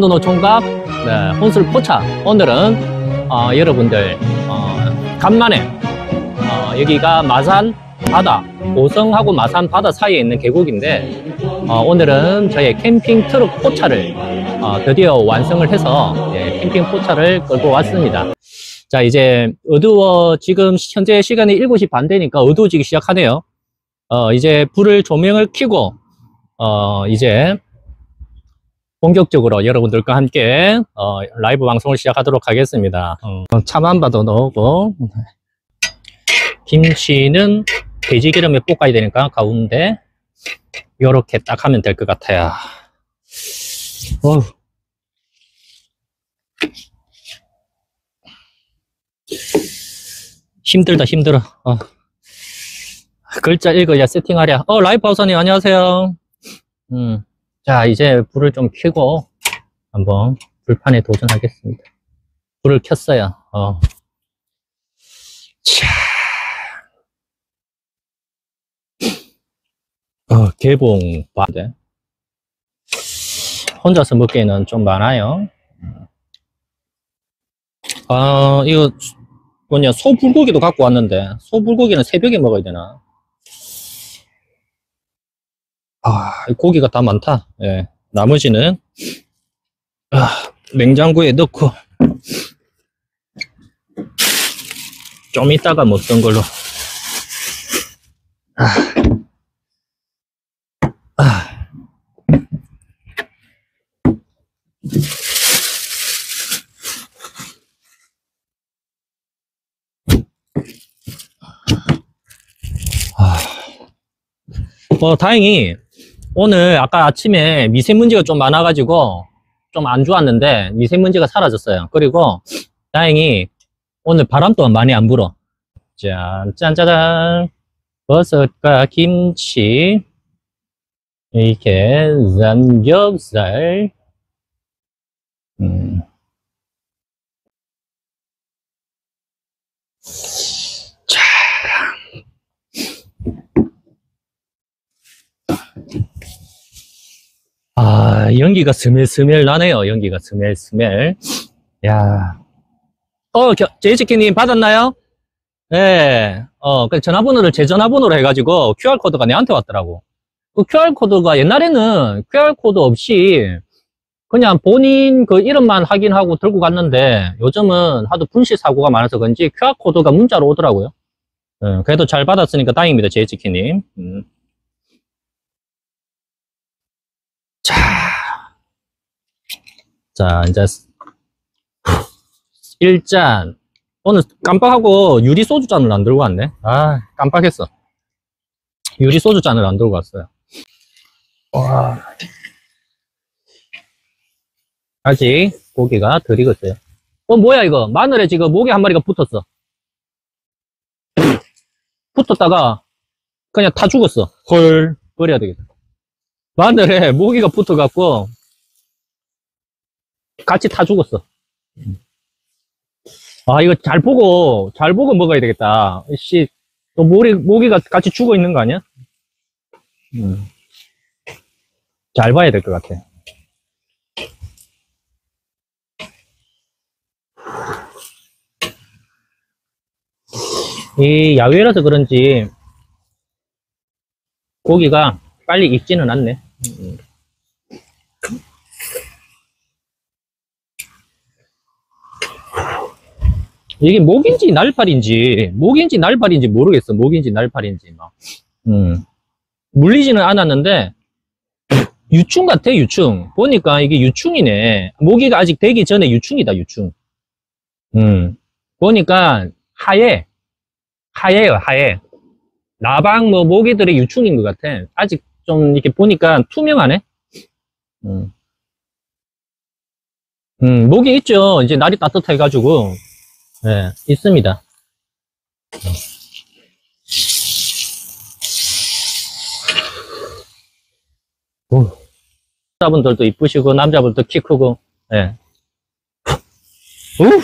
노총각 네, 혼술 포차 오늘은 어, 여러분들 어, 간만에 어, 여기가 마산 바다 고성하고 마산 바다 사이에 있는 계곡인데 어, 오늘은 저의 캠핑 트럭 포차를 어, 드디어 완성을 해서 예, 캠핑 포차를 끌고 왔습니다. 자 이제 어두워 지금 현재 시간이 7시 반 되니까 어두워지기 시작하네요. 어, 이제 불을 조명을 켜고 어, 이제 본격적으로 여러분들과 함께 어, 라이브 방송을 시작하도록 하겠습니다. 어, 참한바도 넣고 김치는 돼지 기름에 볶아야 되니까 가운데 이렇게 딱 하면 될 것 같아요. 어휴. 힘들다 힘들어. 어. 글자 읽어야 세팅하랴. 어 라이브 하우서님 안녕하세요. 음. 자, 이제 불을 좀 켜고 한번 불판에 도전하겠습니다. 불을 켰어요. 어. 자. 어, 개봉 반대. 혼자서 먹기에는 좀 많아요. 아, 이거 뭐냐, 소불고기도 갖고 왔는데, 소불고기는 새벽에 먹어야 되나? 아, 고기가 다 많다. 예. 나머지는, 아, 냉장고에 넣고, 좀 이따가 먹던 걸로. 아, 아. 아. 어, 다행히, 오늘 아까 아침에 미세먼지가 좀 많아가지고 좀 안 좋았는데 미세먼지가 사라졌어요. 그리고 다행히 오늘 바람도 많이 안 불어. 짠, 짠 짜잔. 버섯과 김치. 이렇게 삼겹살. 음. 연기가 스멜스멜 나네요. 연기가 스멜스멜. 야. 어, 겨- 제이치키님 받았나요? 네. 어, 그 전화번호를 제 전화번호로 해가지고 QR코드가 내한테 왔더라고. 그 QR코드가 옛날에는 QR코드 없이 그냥 본인 그 이름만 확인하고 들고 갔는데 요즘은 하도 분실 사고가 많아서 그런지 QR코드가 문자로 오더라고요. 예, 그래도 잘 받았으니까 다행입니다. 제이치키님. 음. 자, 자, 이제, 일잔. 오늘 깜빡하고 유리 소주잔을 안 들고 왔네. 아, 깜빡했어. 유리 소주잔을 안 들고 왔어요. 와. 아직 고기가 덜 익었어요. 어, 뭐야, 이거. 마늘에 지금 모기 한 마리가 붙었어. 붙었다가 그냥 다 죽었어. 헐, 버려야 되겠다. 마늘에 모기가 붙어갖고 같이 타 죽었어. 아 이거 잘 보고 잘 보고 먹어야 되겠다. 씨, 또 모기 모기가 같이 죽어 있는 거 아니야? 음. 잘 봐야 될 것 같아. 이 야외라서 그런지 고기가 빨리 익지는 않네. 음. 이게 목인지 날파리인지, 목인지 날파리인지 모르겠어. 목인지 날파리인지 막. 음. 물리지는 않았는데, 유충 같아, 유충. 보니까 이게 유충이네. 모기가 아직 되기 전에 유충이다, 유충. 음. 보니까 하얘. 하얘요, 하얘. 나방 뭐 모기들의 유충인 것 같아. 아직 좀 이렇게 보니까 투명하네. 음. 음, 모기 있죠. 이제 날이 따뜻해 가지고, 예, 있습니다. 오. 여자분들도 이쁘시고, 남자분들도 키 크고, 예. 우!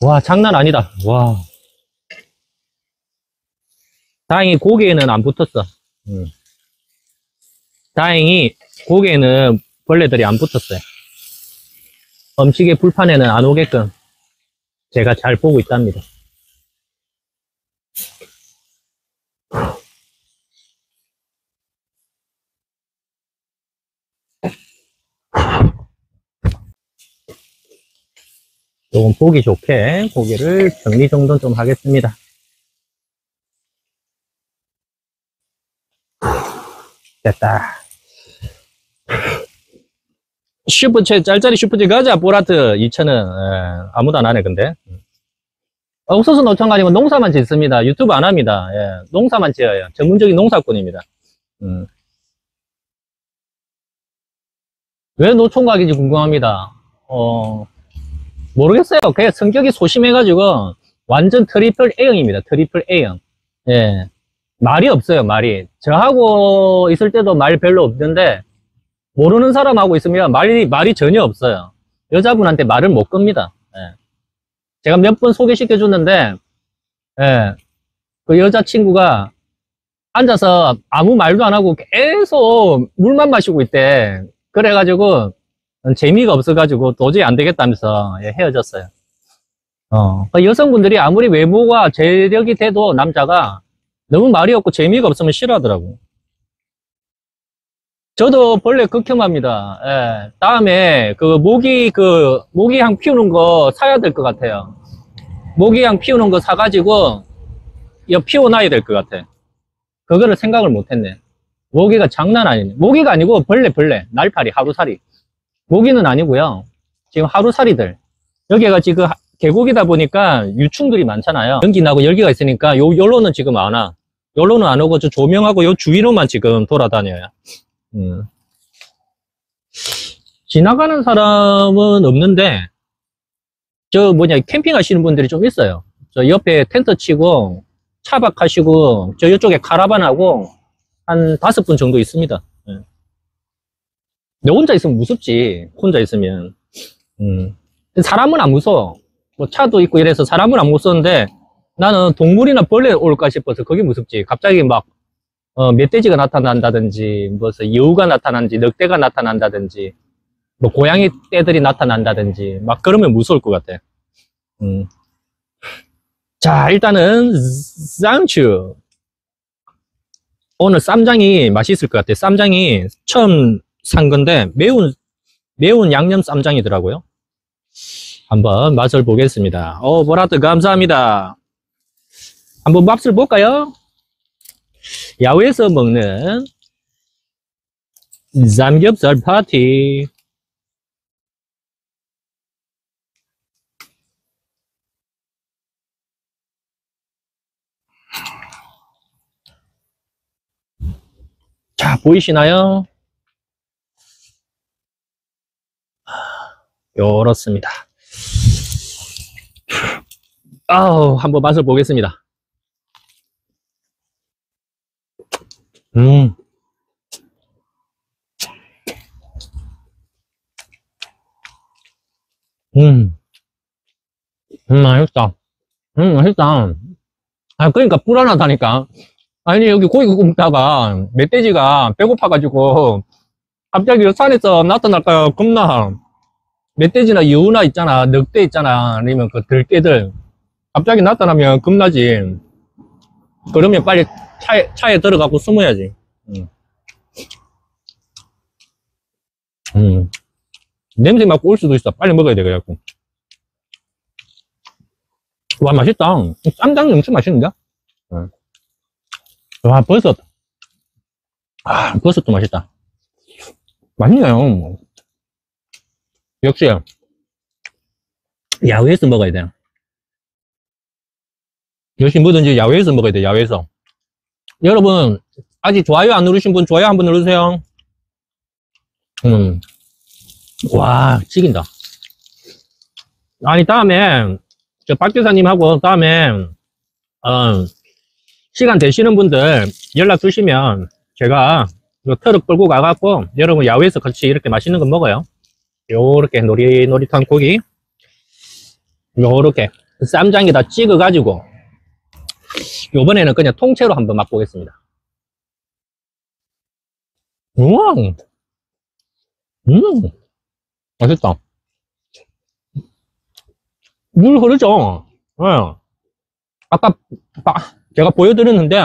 와, 장난 아니다. 와. 다행히 고기에는 안 붙었어. 음. 다행히 고기에는 벌레들이 안 붙었어요. 음식의 불판에는 안 오게끔 제가 잘 보고 있답니다. 조금 보기 좋게 고기를 정리정돈 좀 하겠습니다. 됐다. 슈퍼챗 짤짤이 슈퍼챗 가자 보라트. 2,000원 아무도 안 하네 근데. 어, 옥수수 노천 가지고 농사만 짓습니다. 유튜브 안 합니다. 예, 농사만 지어요. 전문적인 농사꾼입니다. 음. 왜 노총각인지 궁금합니다. 어, 모르겠어요. 그냥 성격이 소심해 가지고 완전 트리플 A형입니다. 트리플 A형. 예. 말이 없어요 말이. 저하고 있을 때도 말 별로 없는데 모르는 사람하고 있으면 말이, 말이 전혀 없어요. 여자분한테 말을 못 겁니다. 예. 제가 몇 번 소개시켜 줬는데, 예. 그 여자친구가 앉아서 아무 말도 안 하고 계속 물만 마시고 있대. 그래가지고 재미가 없어가지고 도저히 안 되겠다면서 예, 헤어졌어요. 어. 그 여성분들이 아무리 외모가 재력이 돼도 남자가 너무 말이 없고 재미가 없으면 싫어하더라고. 저도 벌레 극혐합니다. 예. 다음에 그 모기 그 모기향 피우는 거 사야 될 것 같아요. 모기향 피우는 거 사가지고 이거 피워놔야 될 것 같아. 그거를 생각을 못했네. 모기가 장난 아니네. 모기가 아니고 벌레 벌레 날파리 하루살이. 모기는 아니고요. 지금 하루살이들. 여기가 지금 하- 계곡이다 보니까 유충들이 많잖아요. 연기 나고 열기가 있으니까 요 요로는 지금 안 와. 요로는 안 오고 저 조명하고 요 주위로만 지금 돌아다녀요. 음. 지나가는 사람은 없는데, 저 뭐냐, 캠핑 하시는 분들이 좀 있어요. 저 옆에 텐트 치고, 차박하시고, 저 이쪽에 카라반하고, 한 다섯 분 정도 있습니다. 예. 내 혼자 있으면 무섭지, 혼자 있으면. 음. 사람은 안 무서워. 뭐 차도 있고 이래서 사람은 안 무서운데, 나는 동물이나 벌레 올까 싶어서 그게 무섭지. 갑자기 막 어, 멧돼지가 나타난다든지, 무슨 여우가 나타난지, 늑대가 나타난다든지, 뭐 고양이 떼들이 나타난다든지, 막 그러면 무서울 것 같아. 음. 자, 일단은 쌈추. 오늘 쌈장이 맛있을 것 같아. 쌈장이 처음 산 건데 매운 매운 양념 쌈장이더라고요. 한번 맛을 보겠습니다. 어, 보라트 감사합니다. 한번 맛을 볼까요? 야외에서 먹는 삼겹살 파티. 자, 보이시나요? 요렇습니다. 아우, 한번 맛을 보겠습니다. 음. 음. 음, 맛있다. 음, 맛있다. 아, 그러니까 불안하다니까. 아니, 여기 고기 굽다가 멧돼지가 배고파가지고 갑자기 산에서 나타날까 겁나. 멧돼지나 여우나 있잖아. 늑대 있잖아. 아니면 그 들깨들. 갑자기 나타나면 겁나지. 그러면 빨리 차에, 차에 들어가고 숨어야지. 음. 음. 냄새 맡고 올 수도 있어. 빨리 먹어야 돼, 그래갖고. 와, 맛있다. 쌈장이 엄청 맛있는데? 음. 와, 버섯. 아, 버섯도 맛있다. 맛있네요. 역시, 야외에서 먹어야 돼. 역시 뭐든지 야외에서 먹어야 돼, 야외에서. 여러분, 아직 좋아요 안 누르신 분 좋아요 한번 누르세요. 음. 와, 찍인다. 아니, 다음에, 저 박교사님하고 다음에, 어, 시간 되시는 분들 연락 주시면 제가 이 트럭 끌고 가갖고 여러분 야외에서 같이 이렇게 맛있는 거 먹어요. 요렇게 노릿노릿한 고기. 요렇게 쌈장에다 찍어가지고 요번에는 그냥 통째로 한번 맛보겠습니다. 우와! 음! 맛있다. 물 흐르죠? 예. 아까, 바- 제가 보여드렸는데,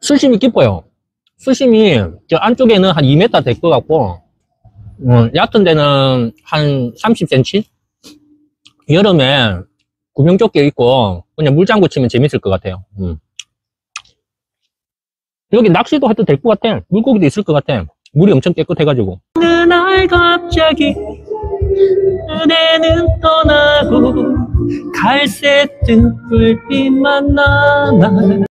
수심이 깊어요. 수심이 저 안쪽에는 한 2m 될 것 같고, 음, 얕은 데는 한 30cm? 여름에 구명조끼 입고 그냥 물장구 치면 재밌을 것 같아요. 음. 여기 낚시도 해도 될 것 같아. 물고기도 있을 것 같아. 물이 엄청 깨끗해가지고. 어느 날 갑자기 그대는 떠나고 갈색 등불빛만 남아